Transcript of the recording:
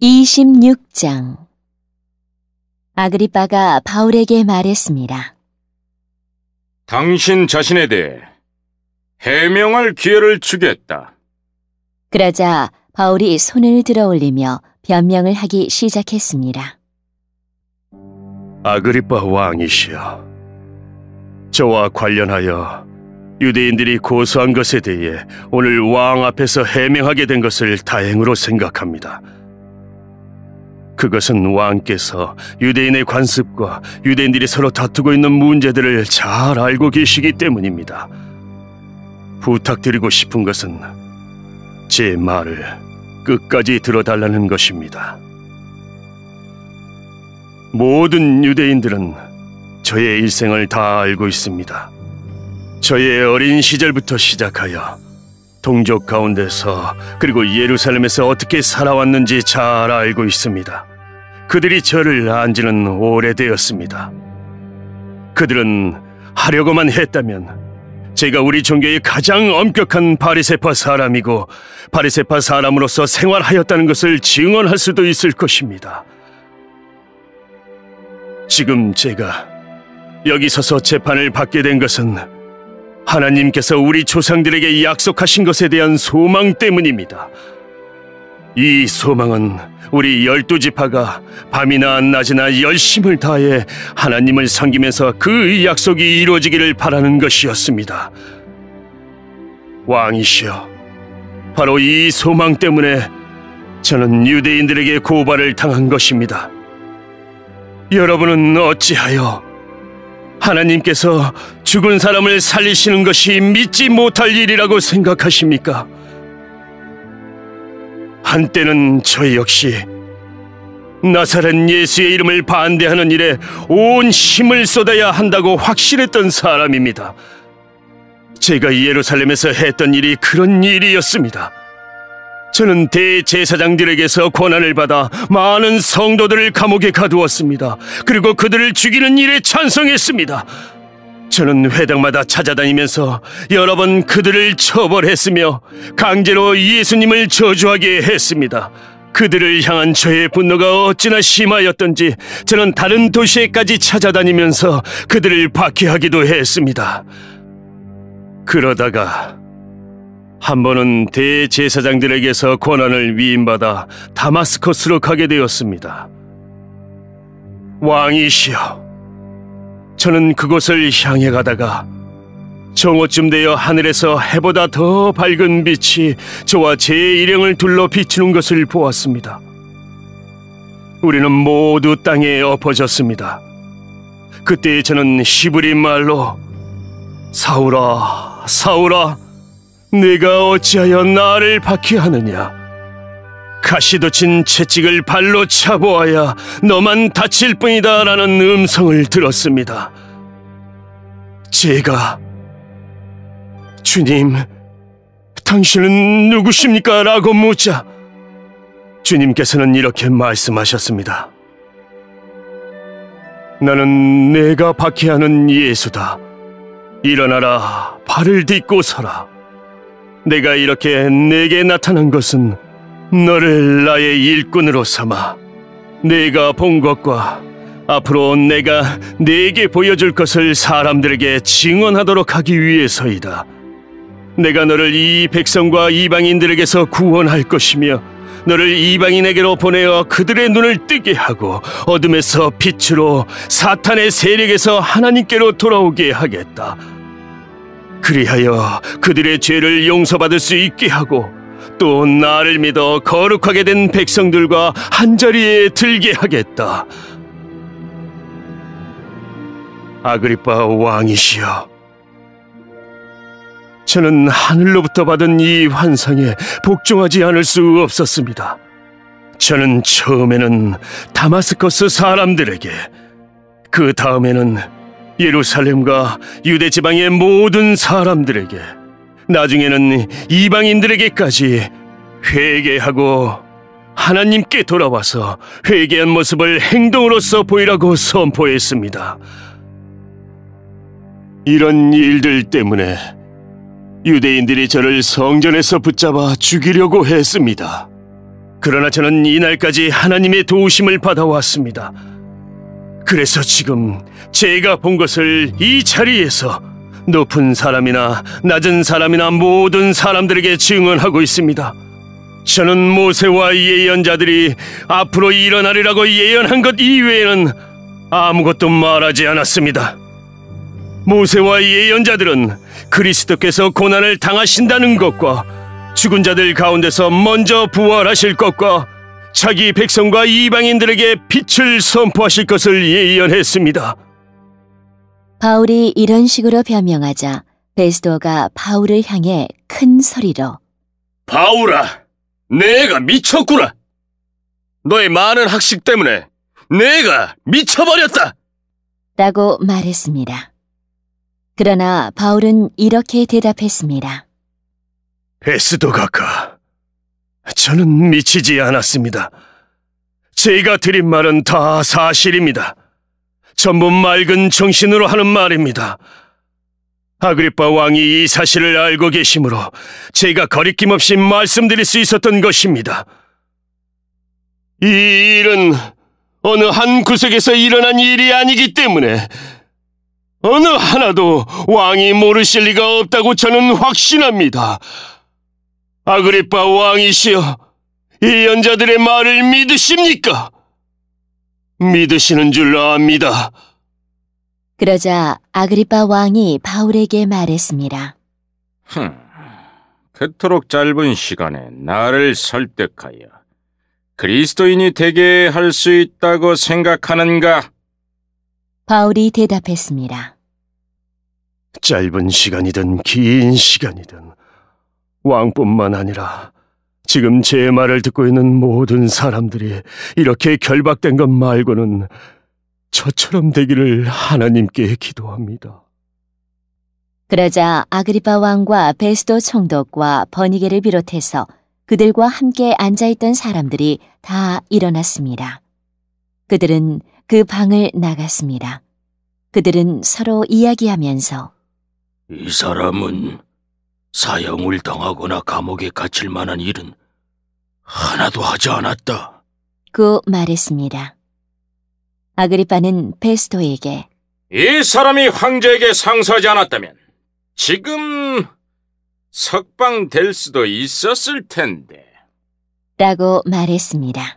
26장 아그리빠가 바울에게 말했습니다. 당신 자신에 대해 해명할 기회를 주겠다. 그러자 바울이 손을 들어 올리며 변명을 하기 시작했습니다. 아그리빠 왕이시여. 저와 관련하여 유대인들이 고소한 것에 대해 오늘 왕 앞에서 해명하게 된 것을 다행으로 생각합니다. 그것은 왕께서 유대인의 관습과 유대인들이 서로 다투고 있는 문제들을 잘 알고 계시기 때문입니다. 부탁드리고 싶은 것은 제 말을 끝까지 들어달라는 것입니다. 모든 유대인들은 저의 일생을 다 알고 있습니다. 저의 어린 시절부터 시작하여 동족 가운데서 그리고 예루살렘에서 어떻게 살아왔는지 잘 알고 있습니다. 그들이 저를 안 지는 오래되었습니다. 그들은 하려고만 했다면 제가 우리 종교의 가장 엄격한 바리세파 사람이고 바리세파 사람으로서 생활하였다는 것을 증언할 수도 있을 것입니다. 지금 제가 여기 서서 재판을 받게 된 것은 하나님께서 우리 조상들에게 약속하신 것에 대한 소망 때문입니다. 이 소망은 우리 열두 지파가 밤이나 낮이나 열심을 다해 하나님을 섬기면서 그 약속이 이루어지기를 바라는 것이었습니다. 왕이시여, 바로 이 소망 때문에 저는 유대인들에게 고발을 당한 것입니다. 여러분은 어찌하여 하나님께서 죽은 사람을 살리시는 것이 믿지 못할 일이라고 생각하십니까? 한때는 저 역시 나사렛 예수의 이름을 반대하는 일에 온 힘을 쏟아야 한다고 확신했던 사람입니다. 제가 예루살렘에서 했던 일이 그런 일이었습니다. 저는 대제사장들에게서 권한을 받아 많은 성도들을 감옥에 가두었습니다. 그리고 그들을 죽이는 일에 찬성했습니다. 저는 회당마다 찾아다니면서 여러 번 그들을 처벌했으며 강제로 예수님을 저주하게 했습니다. 그들을 향한 저의 분노가 어찌나 심하였던지 저는 다른 도시에까지 찾아다니면서 그들을 박해하기도 했습니다. 그러다가 한 번은 대제사장들에게서 권한을 위임받아 다마스커스로 가게 되었습니다. 왕이시여, 저는 그곳을 향해 가다가 정오쯤 되어 하늘에서 해보다 더 밝은 빛이 저와 제 일행을 둘러 비추는 것을 보았습니다. 우리는 모두 땅에 엎어졌습니다. 그때 저는 시브리 말로 사울아, 사울아, 내가 어찌하여 나를 박해하느냐? 가시도친 채찍을 발로 차보아야 너만 다칠 뿐이다 라는 음성을 들었습니다. 제가 주님, 당신은 누구십니까? 라고 묻자 주님께서는 이렇게 말씀하셨습니다. 나는 내가 박해하는 예수다. 일어나라, 발을 딛고 서라. 내가 이렇게 내게 나타난 것은 너를 나의 일꾼으로 삼아 내가 본 것과 앞으로 내가 내게 보여줄 것을 사람들에게 증언하도록 하기 위해서이다. 내가 너를 이 백성과 이방인들에게서 구원할 것이며 너를 이방인에게로 보내어 그들의 눈을 뜨게 하고 어둠에서 빛으로 사탄의 세력에서 하나님께로 돌아오게 하겠다. 그리하여 그들의 죄를 용서받을 수 있게 하고 또 나를 믿어 거룩하게 된 백성들과 한자리에 들게 하겠다. 아그리파 왕이시여. 저는 하늘로부터 받은 이 환상에 복종하지 않을 수 없었습니다. 저는 처음에는 다마스커스 사람들에게, 그 다음에는 예루살렘과 유대 지방의 모든 사람들에게, 나중에는 이방인들에게까지 회개하고 하나님께 돌아와서 회개한 모습을 행동으로서 보이라고 선포했습니다. 이런 일들 때문에 유대인들이 저를 성전에서 붙잡아 죽이려고 했습니다. 그러나 저는 이날까지 하나님의 도우심을 받아왔습니다. 그래서 지금 제가 본 것을 이 자리에서 높은 사람이나 낮은 사람이나 모든 사람들에게 증언하고 있습니다. 저는 모세와 예언자들이 앞으로 일어나리라고 예언한 것 이외에는 아무것도 말하지 않았습니다. 모세와 예언자들은 그리스도께서 고난을 당하신다는 것과 죽은 자들 가운데서 먼저 부활하실 것과 자기 백성과 이방인들에게 빛을 선포하실 것을 예언했습니다. 바울이 이런 식으로 변명하자 베스도가 바울을 향해 큰 소리로 바울아, 내가 미쳤구나. 너의 많은 학식 때문에 내가 미쳐버렸다. 라고 말했습니다. 그러나 바울은 이렇게 대답했습니다. 베스도 가까, 저는 미치지 않았습니다. 제가 드린 말은 다 사실입니다. 전부 맑은 정신으로 하는 말입니다. 아그리파 왕이 이 사실을 알고 계시므로 제가 거리낌 없이 말씀드릴 수 있었던 것입니다. 이 일은 어느 한 구석에서 일어난 일이 아니기 때문에 어느 하나도 왕이 모르실 리가 없다고 저는 확신합니다. 아그리파 왕이시여, 예언자들의 말을 믿으십니까? 믿으시는 줄 압니다. 그러자 아그리파 왕이 바울에게 말했습니다. 흠, 그토록 짧은 시간에 나를 설득하여 그리스도인이 되게 할 수 있다고 생각하는가? 바울이 대답했습니다. 짧은 시간이든 긴 시간이든 왕뿐만 아니라 지금 제 말을 듣고 있는 모든 사람들이 이렇게 결박된 것 말고는 저처럼 되기를 하나님께 기도합니다. 그러자 아그리파 왕과 베스도 총독과 버니게를 비롯해서 그들과 함께 앉아있던 사람들이 다 일어났습니다. 그들은 그 방을 나갔습니다. 그들은 서로 이야기하면서 이 사람은 사형을 당하거나 감옥에 갇힐 만한 일은 하나도 하지 않았다. 고 말했습니다. 아그리파는 베스도에게 이 사람이 황제에게 상소하지 않았다면 지금 석방될 수도 있었을 텐데. 라고 말했습니다.